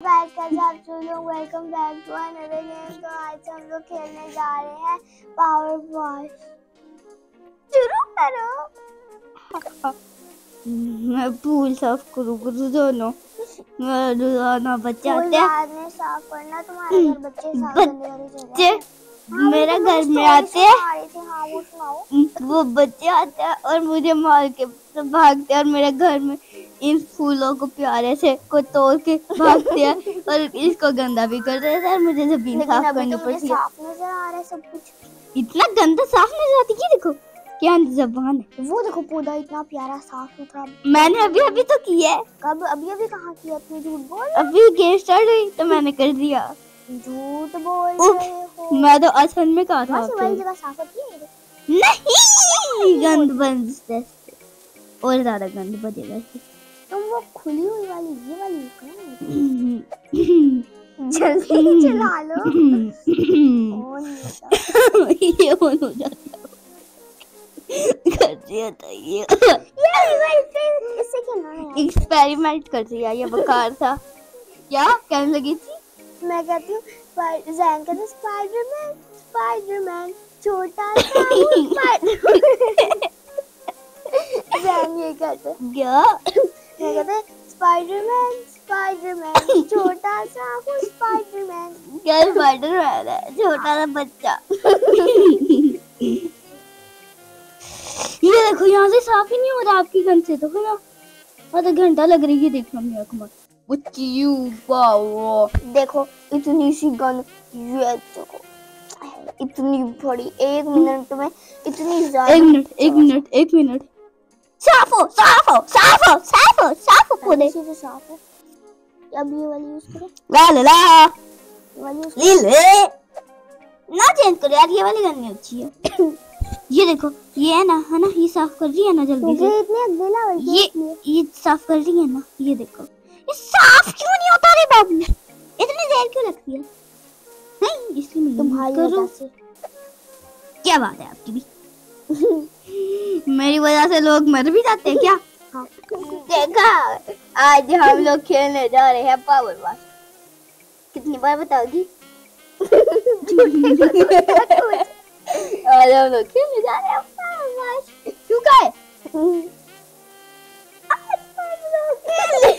Welcome back to another game तो आज हम लोग खेलने जा रहे हैं पावर वॉश शुरू करो। मैं पूल साफ़ करूँ दोनों रोज़ाना बच्चे आते हैं। साफ़ करना तुम्हारे घर बच्चे साफ़ करने वाले हैं। मेरे घर में आते हैं। हाँ वो बच्चे आते हैं और मुझे मार के सब भागते हैं और मेरे घर में इन फूलों को प्यारे से को तोड़ के भागते हैं और इसको गंदा भी कर देते हैं और मुझे ज़मीन साफ़ करनी तो पड़ती है। साफ़ नज़र आ रहा है सब कुछ। इतना गंदा साफ़ नहीं आती ये देखो क्या जबान है। वो देखो पौधा इतना प्यारा साफ़ सुथरा। मैंने अभी अभी तो किया है। कब अभी अभी कहाँ किया तुम झूठ बोल अभी गेम स्टार्ट हुई तो मैंने कर दिया। झूठ बोल रहे हो। मैं तो असल में कहा था है। नहीं गंद बंद और ज़्यादा गंद बजेगा। तुम वो खुली हुई वाली ये वाली ये जल्दी चला। लो। नहीं ऑन हो जाता कर ये। है? एक्सपेरिमेंट कर दिया ये बेकार था। क्या? कहने लगी थी? मैं कहती हूँ जैन कहते स्पाइडरमैन स्पाइडरमैन छोटा सा हूँ कहते स्पाइडरमैन स्पाइडरमैन छोटा सा हूँ स्पाइडरमैन क्या है छोटा सा बच्चा. ये देखो यहाँ से साफ़ ही नहीं हो रहा आपकी गन से तो है ना आधा घंटा लग रही है देखना मेरा कमर। यू देखो इतनी सी गन ये देखो इतनी बड़ी एक मिनट में इतनी ज़्यादा एक मिनट एक मिनट एक मिनट। साफ़ साफ़ साफ़ साफ़ साफ़ पूरे से साफ़ है अब ये वाली यूज़ करें ला ला ला वाली यूज़ ले ले ना चेंज करो यार ये वाली गन अच्छी है ये देखो ये है ना है ना ये साफ़ कर रही है ना जल्दी से? इतने के ये। ये साफ़ कर रही है ना ये देखो। ये साफ़ क्यों नहीं होता रे बाबू? इतनी देर क्यों लगती है? नहीं इसलिए मैं तुम्हारी करूँ। से। क्या बात है आपकी भी? मेरी वजह से लोग मर भी जाते हैं क्या? देखा, आज हम लोग खेलने जा रहे हैं पावर वाश कितनी बार बताओगी आज हम लोग खेलने जा रहे हैं पावर वाश क्यों का है आज हम लोग खेलने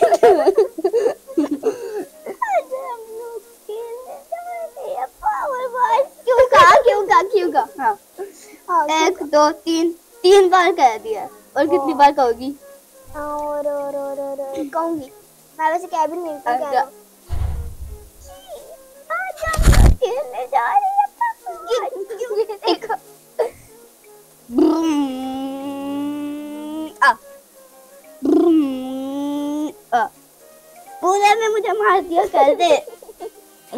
आज हम लोग खेलने जा रहे हैं पावर वाश क्यों का क्यों का क्यों का हाँ हाँ, एक दो। तीन तीन बार कह दिया। और कितनी बार कहोगी? और और और और और कहूँगी। मैं वैसे कह अच्छा। हूँ। खेलने जा रहे हैं पापा। देखो आ, आ। पूरे में मुझे मार दिया कैसे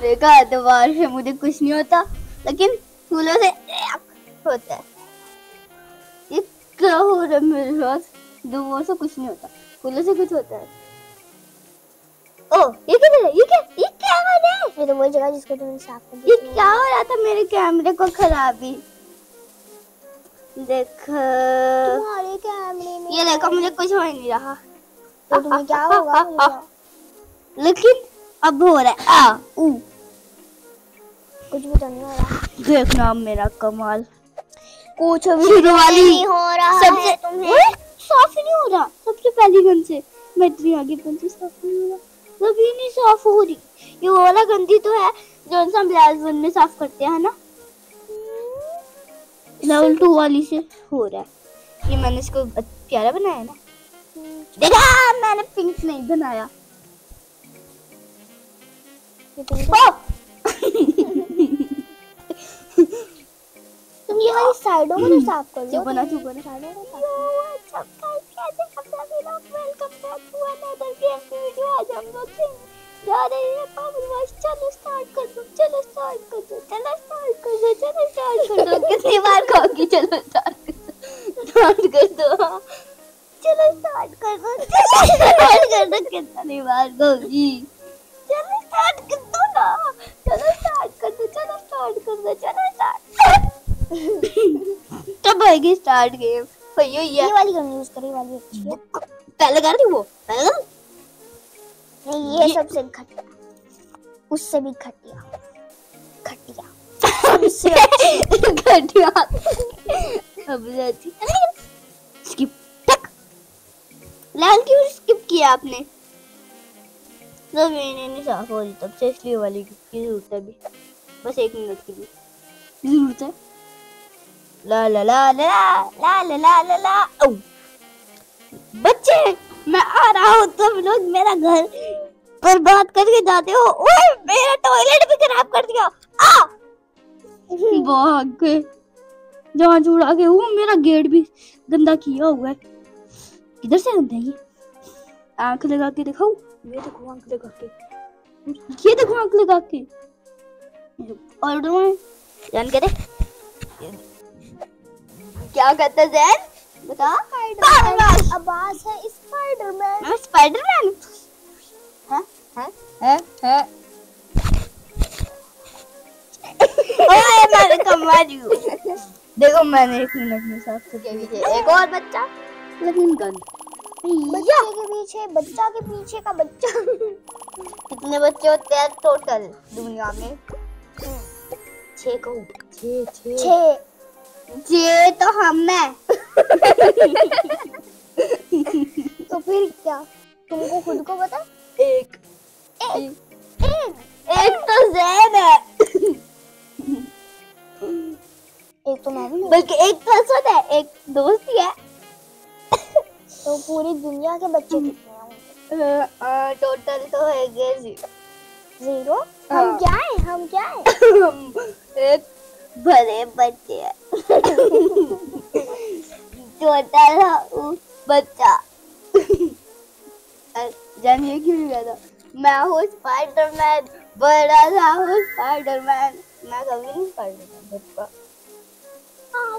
देखा दोबारा से मुझे कुछ नहीं होता लेकिन फूलों से होता है। ये क्या हो रहा है मेरे साथ दोबारा से कुछ नहीं होता। फूलों से कुछ होता है। ओ ये क्या है? ये क्या ये क्या हो रहा है? ये तो वही जगह जिसको तुमने साफ़ कर दिया। ये क्या हो रहा था मेरे कैमरे को खराबी? देख। तुम्हारे कैमरे में ये देखो मुझे कुछ हो नहीं रहा। तो तुम्हें क्या होगा? लेकिन अब हो रहा है। आ ऊ। कुछ भी तो नहीं हो रहा। देखना मेरा कमाल। कुछ भी शुरू वाली नहीं हो रहा सबसे तुम्हें। साफ़ ही नहीं हो रहा। सबसे पहली गन से। मैं इतनी आगे गन से साफ़ नहीं हो रहा। कभी नहीं साफ़ हो रही। ये वो वाला गंदी तो है जो हम लेवल वन में साफ़ करते हैं ना? लेवल टू वाली से हो रहा है। ये मैंने इसको प्यारा बनाया ना? देखा मैंने पिंक नहीं बनाया। ये तुम ये. वाली साइडों को तो साफ़ कर लो बना, चुप बना। साइडों को साफ़ चलो स्टार्ट कर दो चलो स्टार्ट कर दो चलो स्टार्ट कर दो चलो स्टार्ट कर दो। कितनी बार कहोगी चलो स्टार्ट स्टार्ट कर दो। चलो स्टार्ट कर दो स्टार्ट कर दो कितनी बार कहोगी। स्टार्ट गेम भैया ये वाली गन यूज़ करी वाली अच्छी है पहले कर दी वो? पहले कर। ये सबसे घटिया उससे भी घटिया घटिया सबसे अच्छी घटिया सबसे अच्छी स्किप टक लाल क्यों स्किप किया आपने? सब मैंने नहीं साफ़ हो रही तब से इसलिए वाली की ज़रूरत है अभी। बस एक मिनट के लिए ज़रूरत है। ला ला ला ला ला ला ला ला ला। औ। बच्चे मैं आ रहा हूँ तुम लोग मेरा घर बर्बाद करके जाते हो। ओए मेरा टॉयलेट भी खराब कर दिया। आ। भाग गए। जहाँ छुड़ा के वो मेरा गेट भी गंदा किया हुआ है। किधर से गंदा है ये? आँख लगा के दिखाओ ये देखो आँख लगा के। ये देखो आँख लगा के। और जान के दे। क्या कहते हैं जैन? बता। आवाज़ है स्पाइडरमैन मैं स्पाइडरमैन हाँ हाँ है है। ओए मैंने कमा देखो मैंने एक मिनट में साफ़ कर दिया। एक और बच्चा। लेकिन गन बच्चे के पीछे बच्चा के पीछे का बच्चा। कितने बच्चे होते हैं टोटल दुनिया में? छह को। छह। छह। छह तो हम है। तो फिर क्या? तुमको खुद को पता? एक। एक। एक। एक। तो जैन है। एक तो मैं भी बल्कि एक पर्सन है एक दोस्त ही है। तो पूरी दुनिया के बच्चे कितने हैं टोटल तो है जी ज़ीरो हाँ। हम जाए हम जाए हम एक बड़े बच्चे छोटा था वो बच्चा। जान ये क्यों नहीं कहता मैं हूँ स्पाइडरमैन बड़ा था हूँ स्पाइडरमैन मैं कभी नहीं स्पाइडरमैन बच्चा। हाँ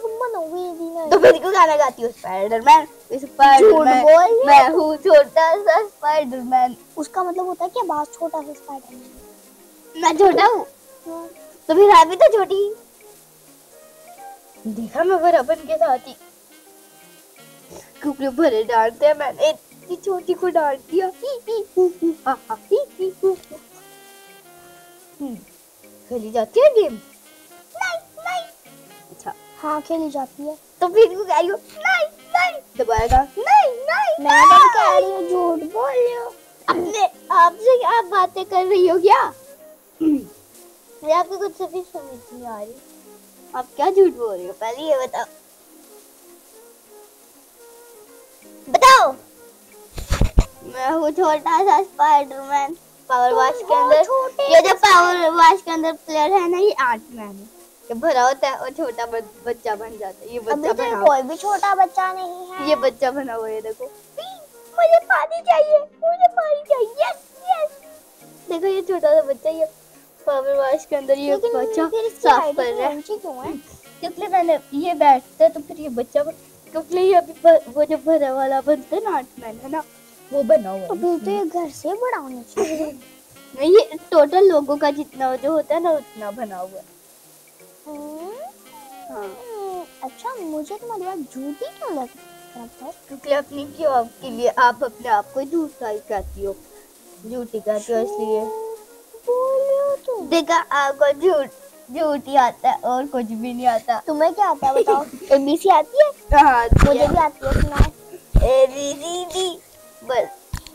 तो फिर क्यों गाना गाती हूँ स्पाइडरमैन स्पाइडरमैन मैं हूँ। छोटा सा स्पाइडरमैन उसका मतलब होता है कि आवाज़ छोटा सा स्पाइडरमैन मैं छोटा हूँ? हाँ। तो फिर आप भी तो छोटी देखा मैं बराबर के साथ ही। क्योंकि भरे डांटते हैं मैंने इतनी छोटी को डांट दिया। हम्म, खेली जाती है गेम? नहीं नहीं। अच्छा। हाँ खेली जाती है। तो फिर क्यों कह रही हो? नहीं नहीं। दोबारा कहा नहीं नहीं मैं तो कह रही हूँ झूठ बोल रही हूँ। अपने आपसे क्या बातें कर रही हो क्या? मुझे आपकी कुछ सभी समझ नहीं आ रही आप क्या झूठ बोल रहे हो? पहले ये बताओ। बताओ। मैं हूँ छोटा सा स्पाइडरमैन पावर वॉश के अंदर। ये जो पावर वॉश के अंदर प्लेयर है ना ये आठ मैन है। ये भरा होता है और छोटा बच्चा बन जाता है। ये अभी बच्चा तो बना कोई भी छोटा बच्चा नहीं है। ये बच्चा बना हुआ है देखो। मुझे पानी चाहिए मुझे पानी चाहिए। यस यस देखो ये छोटा सा बच्चा ये पावर वॉश के अंदर ये बच्चा साफ़ कर रहा है। क्योंकि मैंने ये बैठता है तो फिर ये बच्चा क्योंकि ये अभी वो जो भरा वाला बनता है ना आठ मैन है ना? वो बना हुआ तो तो ये घर से बड़ा होना चाहिए। नहीं, ये टोटल लोगों का जितना जो होता है ना उतना बना हुआ है। हम्म, हाँ। हम्म, अच्छा मुझे तुम्हारी बात झूठी क्यों लग लगता है? क्योंकि अपनी क्यों आपके लिए आप अपने आप को झूठा ही कहती हो। झूठी कहती हो इसलिए। हो तुम देखा आपको झूठ झूठ ही आता है और कुछ भी नहीं आता। तुम्हें क्या आता है बताओ? एबीसी आती है? हाँ मुझे भी आती है सुनाओ। ए बी सी डी बस।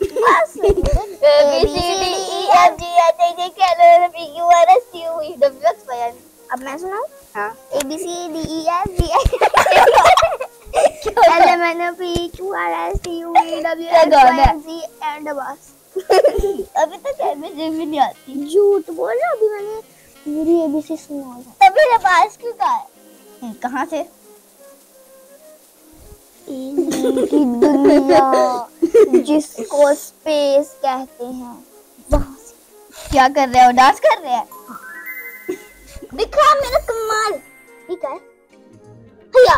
बस। A B C D E F G H I J K L M P Q R S T U V W X Y अब मैं सुनाऊं? हाँ। A B C D E F G L M N P Q R S T U V W X Y and बस। अभी तक ए B सी भी नहीं आती। झूठ बोल रहा अभी मैंने पूरी एबीसी सुना है। तो मेरे पास क्यों कहा है कहाँ से? की दुनिया जिसको स्पेस कहते हैं। वहाँ से क्या कर रहे हो? डांस कर रहे हैं? दिखा मेरा कमाल। ठीक है। भैया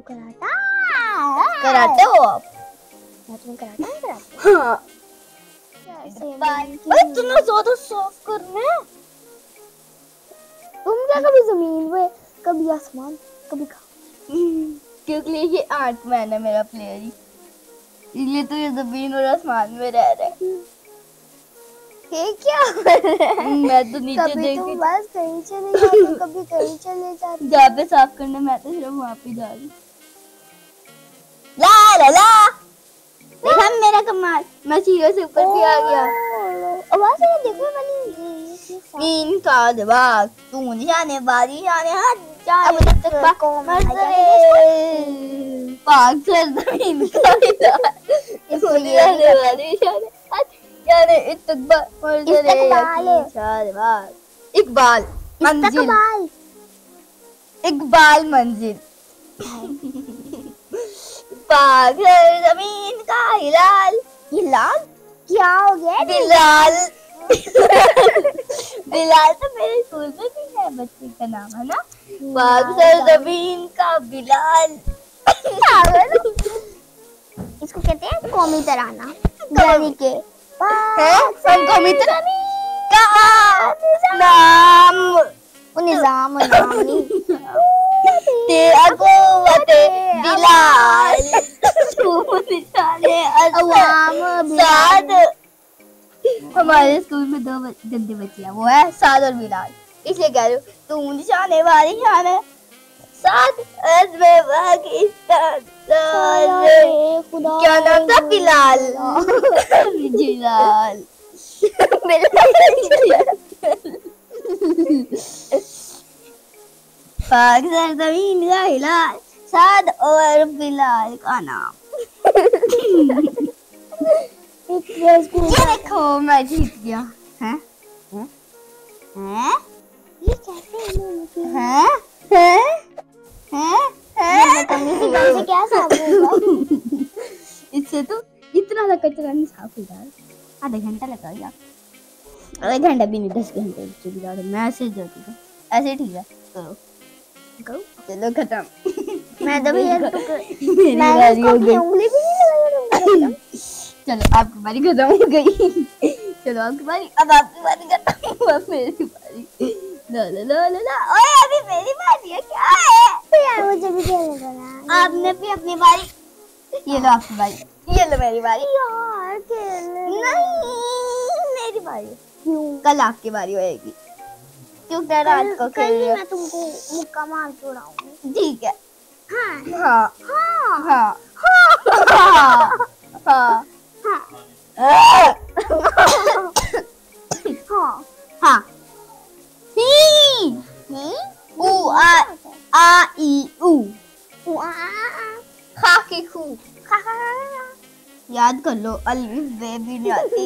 कराटा? कराते हो आप? कराती हाँ इतना ज़्यादा साफ़ कर रहे हैं तुम क्या कभी ज़मीन पे कभी आसमान कभी क्योंकि ये आठ मैन है मेरा प्लेयर ही इसलिए तो ये ज़मीन और आसमान में रह रहा है ये क्या रहा है मैं तो नीचे कभी तुम बस कहीं चले जाते कभी कहीं चले जाते। जहाँ पे साफ़ करना मैं तो सिर्फ़ वहाँ पे जा रही ला ला ला। देखा मेरा कमाल। मैं ज़ीरो से ऊपर भी आ गया। आवाज़ है देखो वाली। मीन का दिमाग तू नहीं जाने वाली आने हट जा अब तक तक बाको मर जाए पाक से ज़मीन का इसलिए जाने वाली जाने हट जाने। इतकबा मर जाए इकबाल इकबाल मंजिल। इकबाल मंजिल। सर ज़मीन का हिलाल। हिलाल क्या हो गया बिलाल। बिलाल तो मेरे स्कूल में भी है बच्चे का नाम है ना? बागसर ज़मीन का बिलाल। इसको कहते हैं कौमी तराना गली के कौमी तरह का नाम। निज़ाम। निजामी ते बिलाल अवाम साद हमारे स्कूल में दो गंदे बच्चे हैं वो है साद और बिलाल। इसलिए कह रही हूँ तू निशाने वाली शान है। साद अजमे पाकिस्तान क्या नाम था? बिलाल। बिलाल। ज़मीन का हिलाल साद और बिलाल का नाम ये देखो मैं जीत गया हैं हैं ये कैसे है हैं हैं हैं क्या साफ़ होगा इससे तो इतना सा कचरा नहीं साफ़ होगा आधा घंटा लगा या आधा घंटा भी नहीं दस घंटे मैं ऐसे जाती हूँ ऐसे ठीक है करो। चलो खत्म मैं तो भैया मेरी मैंने बारी इसको अपनी गई। उंगली भी नहीं लगाई चलो आपकी बारी खत्म हो गई। चलो आपकी बारी। अब आपकी बारी खत्म हुआ मेरी बारी। ला ला ला ला ला। ओए अभी मेरी बारी है क्या है? तो यार मुझे भी खेलने आपने भी अपनी बारी। ये लो आपकी बारी। ये लो मेरी बारी। यार खेलने नहीं मेरी बारी। क्यों? कल आपकी बारी होएगी। क्योंकि रात को खेल मैं तुमको मुक्का मार छोड़ाऊँगी ठीक है। याद कर लो अलवे भी नहीं आती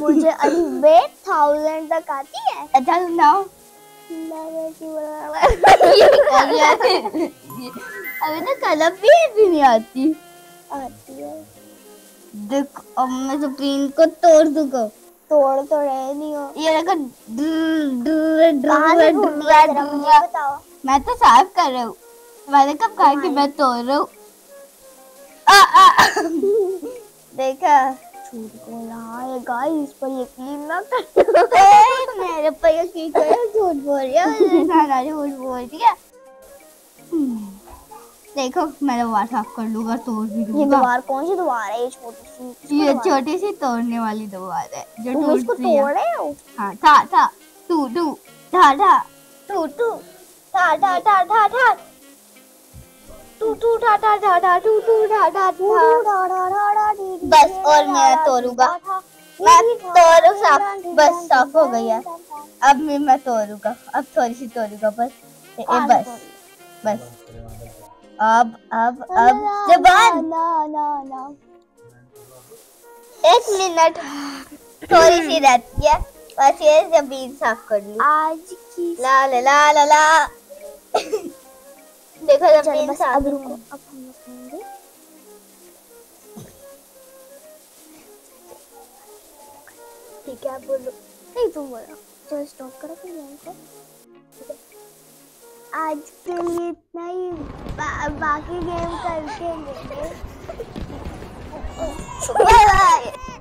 मुझे अलवे थाउज़ेंड तक आती है अच्छा सुनाओ अभी तो कलम भी भी नहीं आती आती है देख अब मैं स्क्रीन को तोड़ दूँगा तोड़ तो रहे नहीं हो ये देखो मैं तो साफ़ कर रहा हूँ मैंने कब कहा कि मैं तोड़ रहा हूँ देखा। ये गाइस पर यकीन ना कर। मेरे पर यकीन करो झूठ बोल रही है सारा झूठ बोल दिया हम्म, देखो मैं दीवार साफ़ कर लूँगा तोड़ भी ये दूँगा। दीवार कौन सी दीवार है? ये छोटी सी ये छोटी सी तोड़ने वाली दीवार है जो तुम इसको है। तोड़े हो? हाँ था था टू टू था था। टू टू था था था था था। बस और मैं तोड़ूँगा। मैं तोड़ू साफ़ बस साफ़ हो गई है। अब मैं मैं तोड़ूँगा। अब थोड़ी सी तोड़ूँगा बस। ए, ए, बस। बस। अब अब अब। जबान! ना ना ना एक मिनट। थोड़ी सी रहती है। बस ये ज़मीन साफ़ कर लूँ। आज की ला ला ला ला। देखो बस अब रुको। अब हम ठीक है अब बोलो। नहीं तुम बोलो। चलो स्टॉप करो फिर गेम को आज के लिए इतना ही। बा, बाकी गेम करके लेंगे। Bye bye